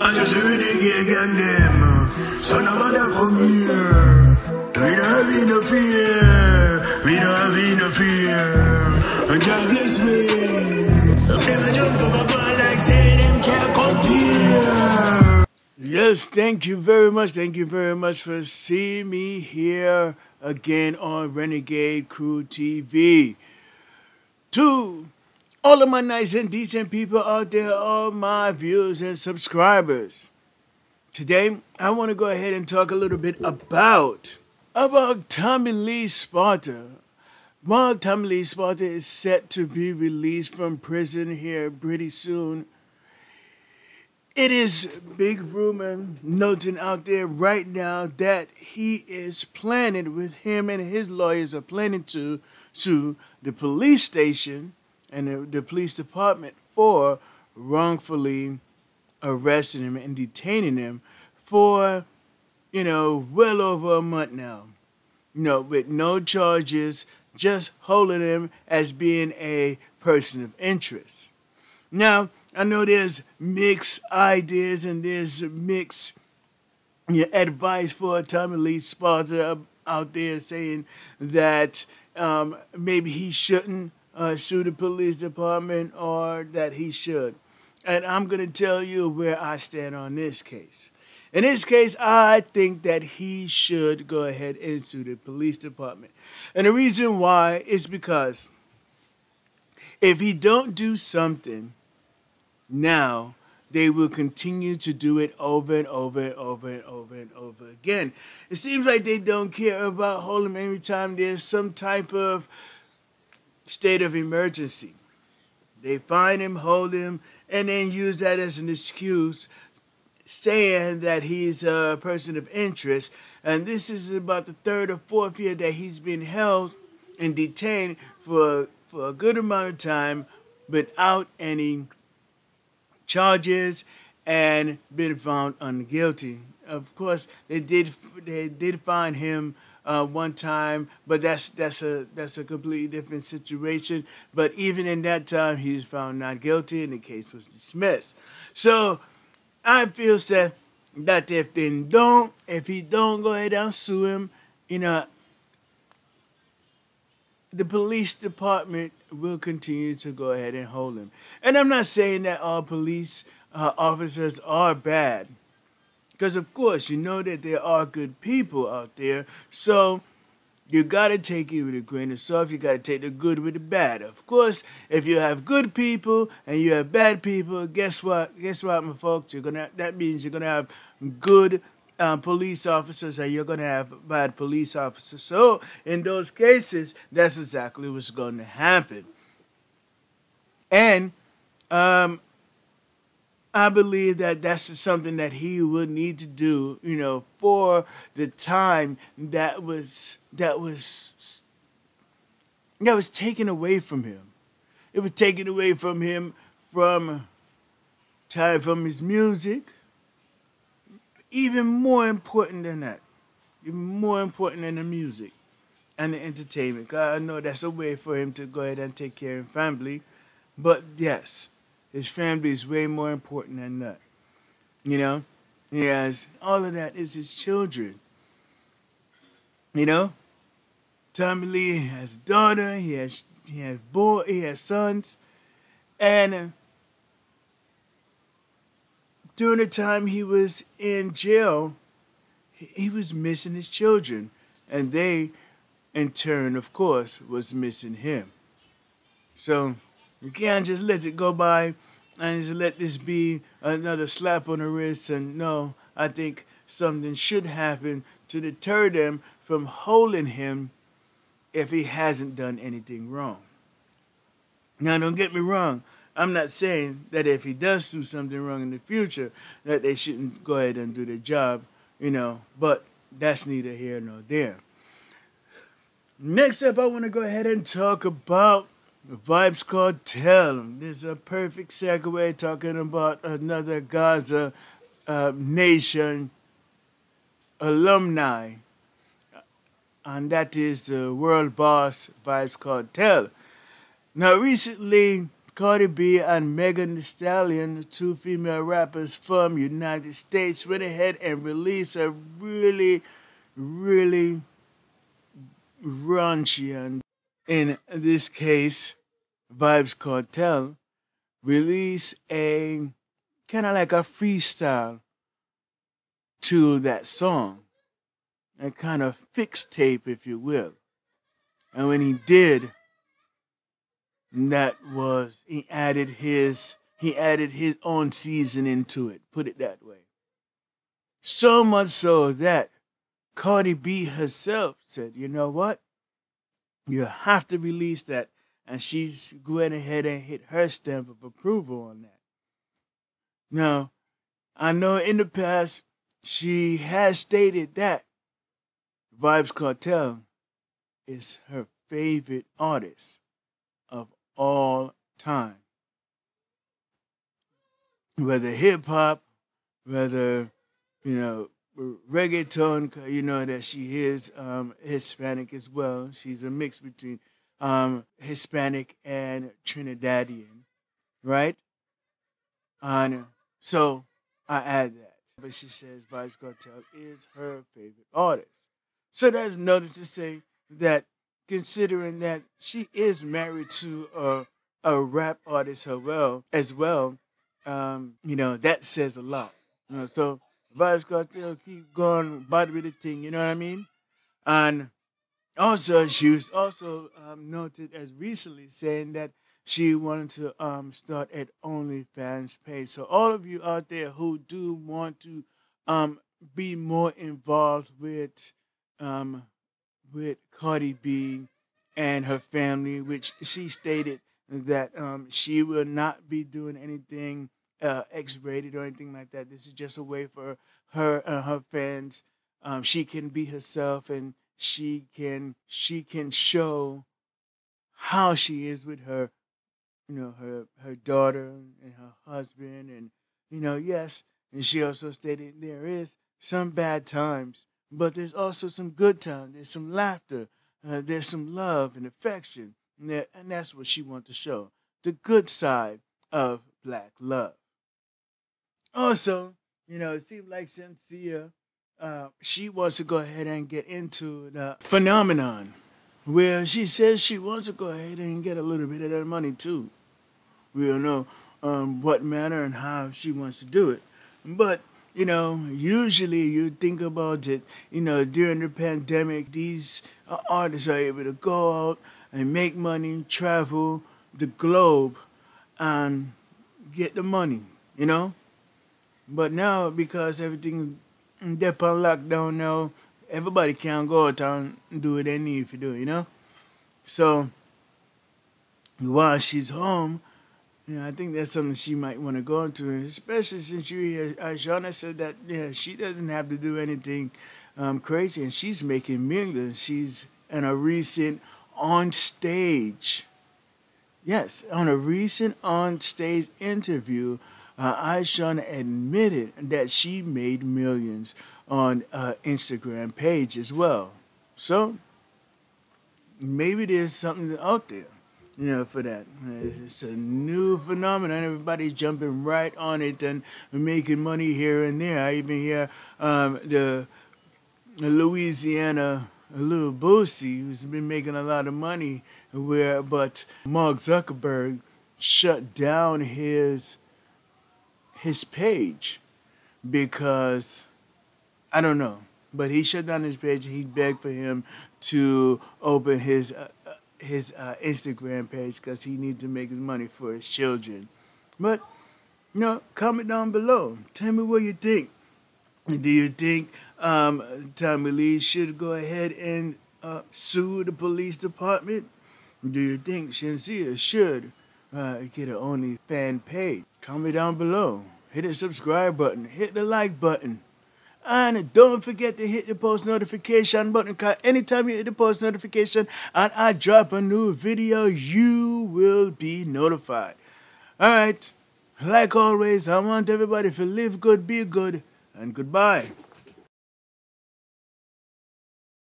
I just a renegade gang them. So nobody come here. We don't have no fear. We don't have no fear. And God bless me. Never jump up a ball like say them can't compare. Yes, thank you very much. Thank you very much for seeing me here again on Renegade Krew TV. To all of my nice and decent people out there, all my viewers and subscribers. Today, I want to go ahead and talk a little bit about about Tommy Lee Sparta. While Tommy Lee Sparta is set to be released from prison here pretty soon, it is big rumor noting out there right now that he is planning with him and his lawyers are planning to sue the police station and the, the police department for wrongfully arresting him and detaining him for, you know, well over a month now. You know, with no charges, just holding him as being a person of interest. Now, I know there's mixed ideas and there's mixed you know, advice for Tommy Lee Sparta out there saying that um, maybe he shouldn't uh, sue the police department or that he should. And I'm going to tell you where I stand on this case. In this case, I think that he should go ahead and sue the police department. And the reason why is because if he don't do something now, they will continue to do it over and over and over and over and over again. It seems like they don't care about holding every time there's some type of state of emergency. They find him, hold him, and then use that as an excuse, saying that he's a person of interest. And this is about the third or fourth year that he's been held and detained for, for a good amount of time without any charges and been found unguilty. Of course, they did they did find him uh, one time, but that's that's a that's a completely different situation. But even in that time, he was found not guilty, and the case was dismissed. So I feel that that if they don't, if he don't go ahead and sue him, you know, the police department will continue to go ahead and hold him. And I'm not saying that all police uh, officers are bad. Because, of course, you know that there are good people out there. So you got to take it with a grain of salt. You got to take the good with the bad. Of course, if you have good people and you have bad people, guess what? Guess what, my folks? You're gonna. That means you're gonna have good um, police officers and you're going to have bad police officers. So, in those cases, that's exactly what's going to happen. And um, I believe that that's something that he would need to do, you know, for the time that was that was that was taken away from him. It was taken away from him from time from his music, even more important than that, even more important than the music and the entertainment. I know that's a way for him to go ahead and take care of family. But yes, his family is way more important than that. You know? He has all of that is his children. You know? Tommy Lee has a daughter, he has he has boy, he has sons, and uh, during the time he was in jail, he was missing his children, and they, in turn, of course, was missing him. So you can't just let it go by and just let this be another slap on the wrist. And no, I think something should happen to deter them from holding him if he hasn't done anything wrong. Now, don't get me wrong. I'm not saying that if he does do something wrong in the future, that they shouldn't go ahead and do their job, you know, but that's neither here nor there. Next up, I want to go ahead and talk about the Vybz Kartel. This is a perfect segue talking about another Gaza uh, nation alumni, and that is the world boss Vybz Kartel. Now, recently, Cardi B and Megan Thee Stallion, two female rappers from United States, went ahead and released a really, really raunchy and in this case, Vybz Kartel, release a kind of like a freestyle to that song, a kind of fixed tape, if you will. And when he did, that was he added his he added his own seasoning to it. Put it that way. So much so that Cardi B herself said, "You know what? You have to release that." And she's going ahead and hit her stamp of approval on that. Now, I know in the past she has stated that Vybz Kartel is her favorite artist of all time. Whether hip hop, whether, you know, reggaeton, you know that she is um, Hispanic as well. She's a mix between um, Hispanic and Trinidadian, right? And so I add that. But she says Vybz Kartel is her favorite artist. So that's notice to say that considering that she is married to a, a rap artist as well, as well, um, you know, that says a lot. You know, so Vybz Kartel keep going bad with the thing, you know what I mean? And also, she was also um, noted as recently saying that she wanted to um, start at OnlyFans page. So all of you out there who do want to um, be more involved with um, with Cardi B and her family, which she stated that um, she will not be doing anything uh, X-rated or anything like that. This is just a way for her and her fans. Um, she can be herself and she can she can show how she is with her you know her her daughter and her husband and you know yes and she also stated there is some bad times but there's also some good times there's some laughter uh, there's some love and affection and, that, and that's what she wants to show the good side of black love also you know it seems like Shenseea uh, she wants to go ahead and get into the phenomenon where she says she wants to go ahead and get a little bit of that money too. We don't know um, what manner and how she wants to do it. But, you know, usually you think about it, you know, during the pandemic, these uh, artists are able to go out and make money, travel the globe, and get the money, you know? But now, because everything Dep on lockdown now, everybody can go out and do what they need to do, you know? So while she's home, you know, I think that's something she might want to go into, especially since you hear Ishawna said that yeah, she doesn't have to do anything um, crazy and she's making millions. She's in a recent on stage. Yes, on a recent on stage interview, uh, Aisha admitted that she made millions on uh, Instagram page as well. So maybe there's something out there, you know, for that. It's a new phenomenon. Everybody's jumping right on it and making money here and there. I even hear um, the Louisiana Lil Boosie, who's been making a lot of money, where but Mark Zuckerberg shut down his his page because I don't know, but he shut down his page. He begged for him to open his uh, uh his uh, Instagram page because he needs to make his money for his children. But you know, comment down below. Tell me what you think. Do you think um, Tommy Lee should go ahead and uh, sue the police department? Do you think Shenseea should uh, get an OnlyFans page? Comment down below hit the subscribe button, hit the like button. And don't forget to hit the post notification button because anytime you hit the post notification and I drop a new video, you will be notified. Alright, like always, I want everybody to live good, be good, and goodbye.